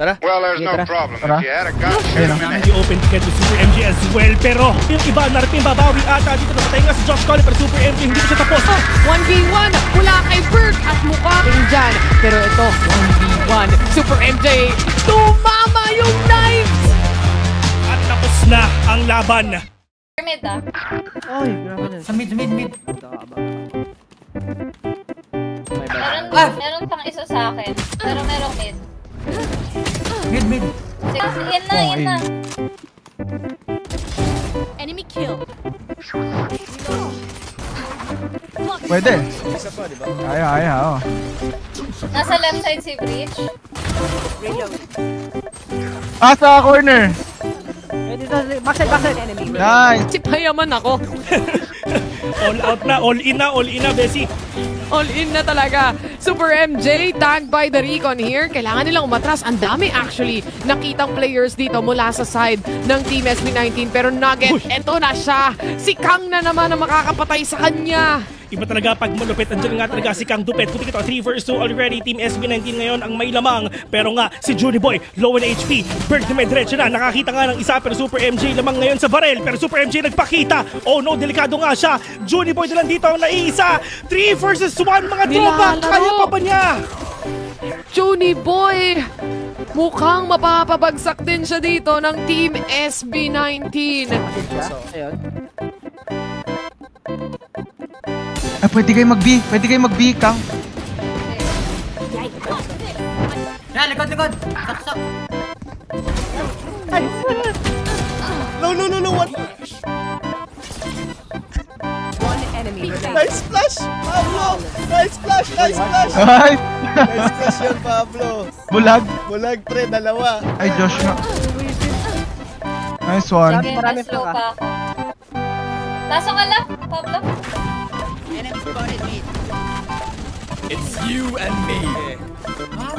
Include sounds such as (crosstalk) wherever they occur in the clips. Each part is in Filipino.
Tara. Well, there's no Tara. problem. Tara. If you had a gun, shoot him na. in the Ang open ticket to Super MJ as well. Pero yung iba, narating babawi ata dito. Napatay nga si Josh Collin pero Super MJ hindi siya tapos. 1v1 mula kay Bert at mukhang dyan. Pero ito, 1v1. Super MJ, tumama yung knives! At tapos na ang laban. Pyramid ah. Ay, grabe na. Sa mid, mid, mid. Meron, Ah! meron pang isa sa akin. Pero merong mid. Mid, mid. Yan na, yan na. Enemy kill. Pwede. Isa pa, di ba? Ayaw, ayaw. Nasa left side si Breach. Ah, sa corner. Backside, backside. Nice. Si Payaman ako. (laughs) All out na, all in na, all in na, Bessie. All in na talaga. Super MJ, tagged by the Recon here. Kailangan nilang umatras. Ang dami actually nakitang players dito mula sa side ng Team SB19. Pero Nugget, eto na siya. Si Kang na naman ang makakapatay sa kanya. Iba talaga pag malupit. Andiyan nga talaga si Kang Dupet. Puti ito, 3 vs 2 already. Team SB19 ngayon ang may lamang. Pero nga, si Judy Boy, low in HP. Berg na may diretso na. Nakakita nga ng isa pero Super MJ lamang ngayon sa barel. Pero Super MJ nagpakita. Oh no, delikado nga siya. Judy Boy na lang dito ang naiisa. 3 vs 1 mga tropa. Kaya pa ba niya? Juni Boy, mukhang mapapabagsak din siya dito ng Team SB19. Ayun. Pwede kayo mag-B. Pwede kayo mag-B, Kang. Yan, likod, likod. Sak, sak. No, no, no, no. What? One enemy. Nice flash! Pablo! Nice flash! Nice flash! Ay, Nice flash yun, Pablo. bulag. Bulag, pre, dalawa. Ay, Josh nga. Nice one. Marami pa ka. Pa ako. Taso ka lang, Pablo.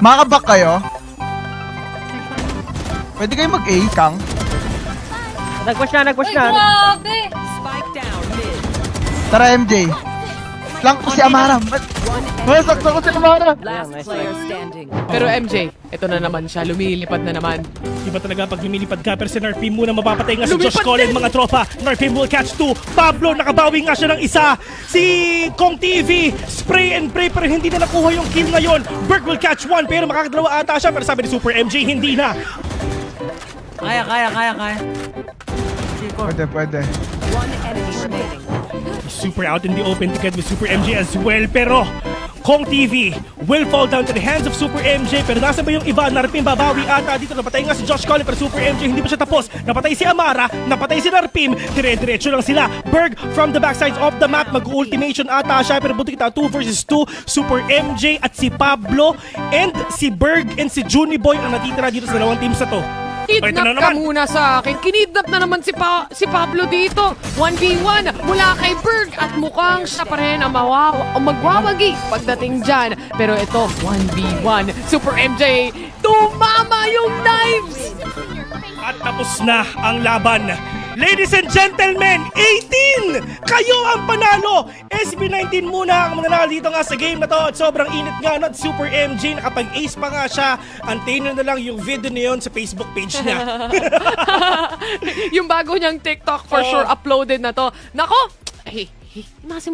Makabak kayo? Pwede kayo mag-A, Kang. Nag-push na, nag-push na. grabe! Tara, MJ. Flank ko si Amara. Ba't? Masakta ko si Amara. One. Pero MJ, ito na naman siya. Lumilipad na naman. Iba talaga pag lumilipad ka pero si Narpim muna mapapatay nga si Josh Collin mga tropa. Narpim will catch two. Pablo nakabawi nga siya ng isa. Si Kong TV spray and pray pero hindi na nakuha yung kill ngayon. Berg will catch one pero makakadalawa ata siya pero sabi ni Super MJ hindi na. Kaya, kaya, kaya, kaya. Pwede, pwede. Super out in the open ticket with Super MJ as well pero Kong TV will fall down to the hands of Super MJ pero nasa ba yung iba? Narpim babawi ata dito. Napatay nga si Josh Collin pero Super MJ hindi pa siya tapos. Napatay si Amara, napatay si Narpim. Dire-diretso lang sila. Berg from the backsides of the map. Mag-ultimation ata siya pero buti kita 2 versus 2. Super MJ at si Pablo and si Berg and si Juni Boy ang natitira dito sa dalawang teams na to. Kidnap ka naman. muna sa akin. Kinidnap na naman si, pa si Pablo dito. 1v1 mula kay Berg at mukhang siya pa rin ang, mawawa- ang magwawagi pagdating dyan. Pero ito, 1v1. Super MJ, tumama yung knives! At tapos na ang laban. Ladies and gentlemen, 18! Kayo ang panalo! SB19 muna ang mananalo dito nga sa game na to at sobrang init nga not Super MJ nakapag-ace pa nga siya. Antayin na lang yung video na yun sa Facebook page niya. (laughs) yung bago niyang TikTok for Oo. sure uploaded na to. Nako! Hey, hey, masin mo